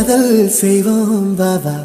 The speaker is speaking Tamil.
காதல் செய்வோம் வாவா